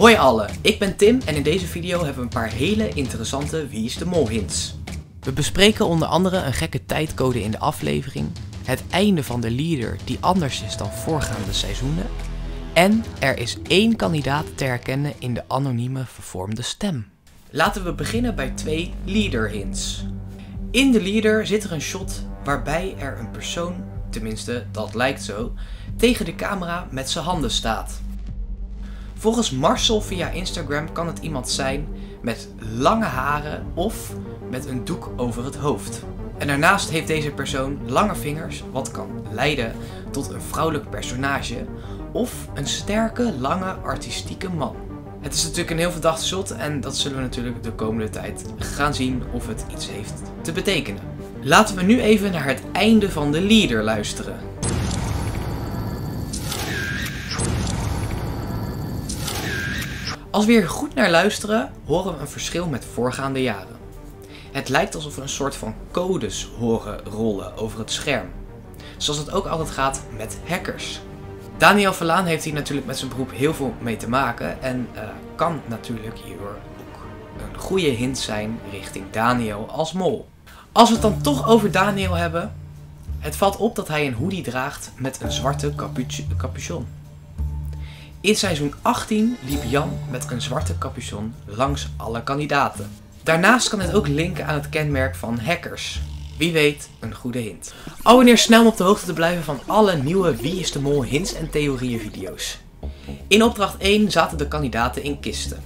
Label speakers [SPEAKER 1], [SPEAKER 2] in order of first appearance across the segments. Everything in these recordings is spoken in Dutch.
[SPEAKER 1] Hoi allen, ik ben Tim en in deze video hebben we een paar hele interessante Wie is de Mol hints. We bespreken onder andere een gekke tijdcode in de aflevering, het einde van de leader die anders is dan voorgaande seizoenen en er is één kandidaat te herkennen in de anonieme vervormde stem. Laten we beginnen bij twee leader hints. In de leader zit er een shot waarbij er een persoon, tenminste dat lijkt zo, tegen de camera met zijn handen staat. Volgens Marcel via Instagram kan het iemand zijn met lange haren of met een doek over het hoofd. En daarnaast heeft deze persoon lange vingers, wat kan leiden tot een vrouwelijk personage of een sterke, lange, artistieke man. Het is natuurlijk een heel verdacht shot en dat zullen we natuurlijk de komende tijd gaan zien of het iets heeft te betekenen. Laten we nu even naar het einde van de leader luisteren. Als we hier goed naar luisteren, horen we een verschil met voorgaande jaren. Het lijkt alsof we een soort van codes horen rollen over het scherm. Zoals het ook altijd gaat met hackers. Daniel Verlaan heeft hier natuurlijk met zijn beroep heel veel mee te maken en uh, kan natuurlijk hierdoor ook een goede hint zijn richting Daniel als mol. Als we het dan toch over Daniel hebben, het valt op dat hij een hoodie draagt met een zwarte capuchon. In seizoen 18 liep Jan met een zwarte capuchon langs alle kandidaten. Daarnaast kan het ook linken aan het kenmerk van hackers. Wie weet, een goede hint. Abonneer snel om op de hoogte te blijven van alle nieuwe Wie is de Mol hints en theorieën video's. In opdracht 1 zaten de kandidaten in kisten.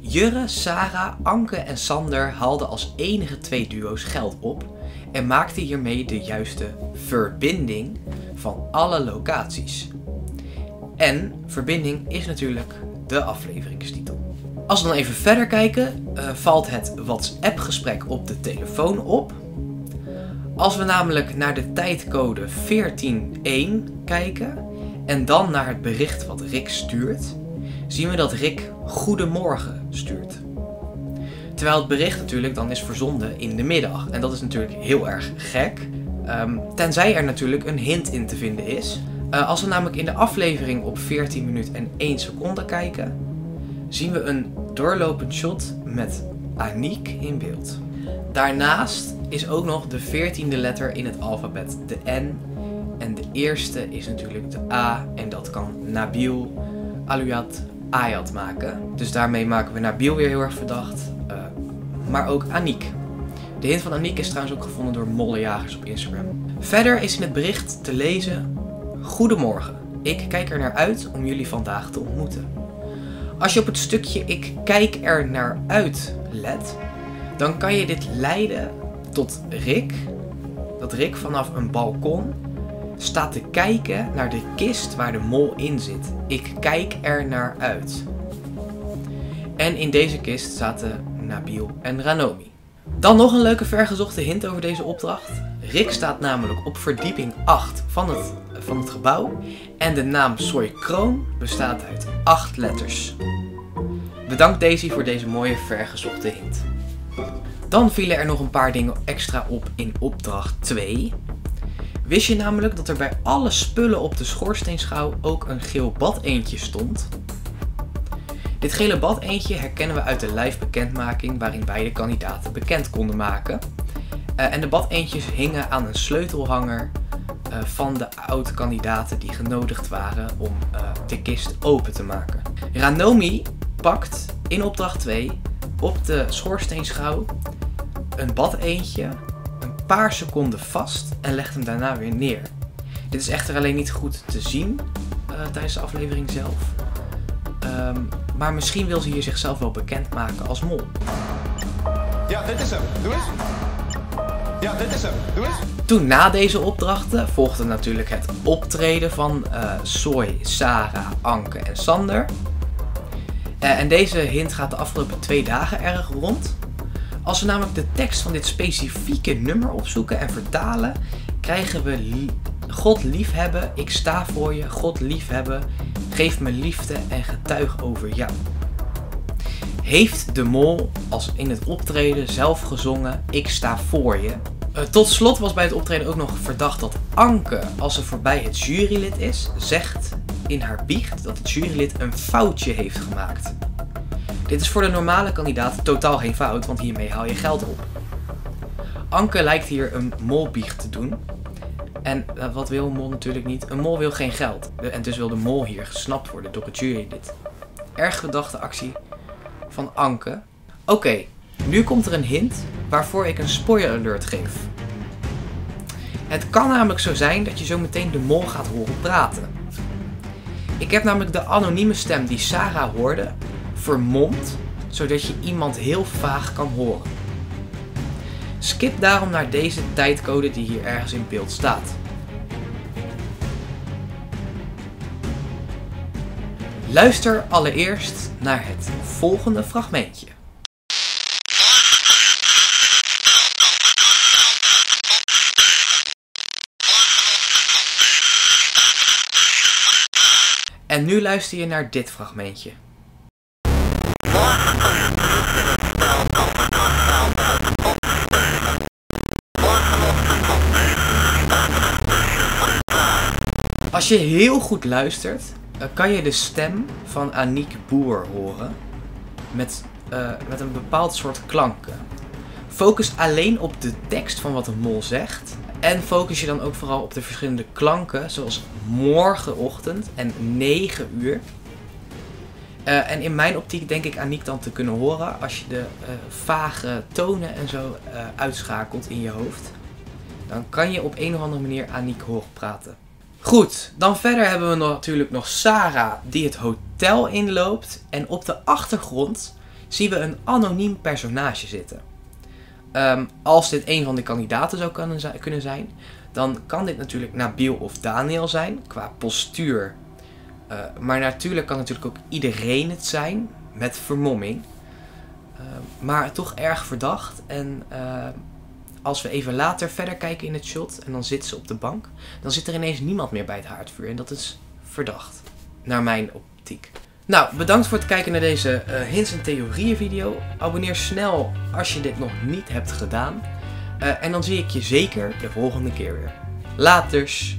[SPEAKER 1] Jurre, Sarah, Anke en Sander haalden als enige twee duo's geld op en maakten hiermee de juiste verbinding van alle locaties. En verbinding is natuurlijk de afleveringstitel. Als we dan even verder kijken, uh, valt het WhatsApp-gesprek op de telefoon op. Als we namelijk naar de tijdcode 14.1 kijken en dan naar het bericht wat Rick stuurt, zien we dat Rick Goedemorgen stuurt. Terwijl het bericht natuurlijk dan is verzonden in de middag. En dat is natuurlijk heel erg gek. Um, tenzij er natuurlijk een hint in te vinden is. Uh, als we namelijk in de aflevering op 14 minuten en 1 seconde kijken, zien we een doorlopend shot met Aniek in beeld. Daarnaast is ook nog de 14e letter in het alfabet de N. En de eerste is natuurlijk de A en dat kan Nabil, Aluyat, Ayat maken. Dus daarmee maken we Nabil weer heel erg verdacht. Uh, maar ook Aniek. De hint van Aniek is trouwens ook gevonden door mollejagers op Instagram. Verder is in het bericht te lezen Goedemorgen, ik kijk er naar uit om jullie vandaag te ontmoeten. Als je op het stukje ik kijk er naar uit let, dan kan je dit leiden tot Rick. Dat Rick vanaf een balkon staat te kijken naar de kist waar de mol in zit. Ik kijk er naar uit. En in deze kist zaten Nabil en Ranomi. Dan nog een leuke vergezochte hint over deze opdracht. Rick staat namelijk op verdieping 8 van het, van het gebouw. En de naam Soy Kroon bestaat uit 8 letters. Bedankt Daisy voor deze mooie vergezochte hint. Dan vielen er nog een paar dingen extra op in opdracht 2. Wist je namelijk dat er bij alle spullen op de schoorsteenschouw ook een geel badeentje stond? Dit gele badeentje herkennen we uit de live bekendmaking waarin beide kandidaten bekend konden maken. Uh, en de badeentjes hingen aan een sleutelhanger uh, van de oud-kandidaten die genodigd waren om uh, de kist open te maken. Ranomi pakt in opdracht 2 op de schoorsteenschouw een badeentje een paar seconden vast en legt hem daarna weer neer. Dit is echter alleen niet goed te zien tijdens de aflevering zelf. Um, maar misschien wil ze hier zichzelf wel bekendmaken als mol.
[SPEAKER 2] Ja, dit is hem. Doe eens. Ja, dit is hem. Doe eens.
[SPEAKER 1] Toen na deze opdrachten volgde natuurlijk het optreden van uh, Soy, Sarah, Anke en Sander. Uh, en deze hint gaat de afgelopen twee dagen erg rond. Als we namelijk de tekst van dit specifieke nummer opzoeken en vertalen, krijgen we God liefhebben, ik sta voor je, God liefhebben, geef me liefde en getuig over jou. Heeft de mol als in het optreden zelf gezongen Ik sta voor je? Uh, tot slot was bij het optreden ook nog verdacht dat Anke, als ze voorbij het jurylid is, zegt in haar biecht dat het jurylid een foutje heeft gemaakt. Dit is voor de normale kandidaat totaal geen fout, want hiermee haal je geld op. Anke lijkt hier een molbiecht te doen. En uh, wat wil een mol natuurlijk niet? Een mol wil geen geld. En dus wil de mol hier gesnapt worden door het jurylid. Erg gedachte actie van Anke. Oké, nu komt er een hint waarvoor ik een spoiler alert geef. Het kan namelijk zo zijn dat je zo meteen de mol gaat horen praten. Ik heb namelijk de anonieme stem die Sarah hoorde vermomd, zodat je iemand heel vaag kan horen. Skip daarom naar deze tijdcode die hier ergens in beeld staat. Luister allereerst naar het volgende fragmentje. En nu luister je naar dit fragmentje. Als je heel goed luistert, eh, kan je de stem van Aniek Boer horen. Met, uh, met een bepaald soort klanken. Focus alleen op de tekst van wat een mol zegt. En focus je dan ook vooral op de verschillende klanken, zoals morgenochtend en 9 uur. Uh, en in mijn optiek denk ik Aniek dan te kunnen horen als je de vage tonen en zo uitschakelt in je hoofd. Dan kan je op een of andere manier Aniek horen praten. Goed, dan verder hebben we natuurlijk nog Sarah die het hotel inloopt. En op de achtergrond zien we een anoniem personage zitten. Um, als dit een van de kandidaten zou kunnen zijn, dan kan dit natuurlijk Nabil of Daniel zijn qua postuur. Uh, maar natuurlijk kan natuurlijk ook iedereen het zijn met vermomming. Uh, maar toch erg verdacht. En uh, als we even later verder kijken in het shot en dan zit ze op de bank, dan zit er ineens niemand meer bij het haardvuur. En dat is verdacht, naar mijn optiek. Nou, bedankt voor het kijken naar deze uh, hints en theorieën video. Abonneer snel als je dit nog niet hebt gedaan. Uh, en dan zie ik je zeker de volgende keer weer. Laters!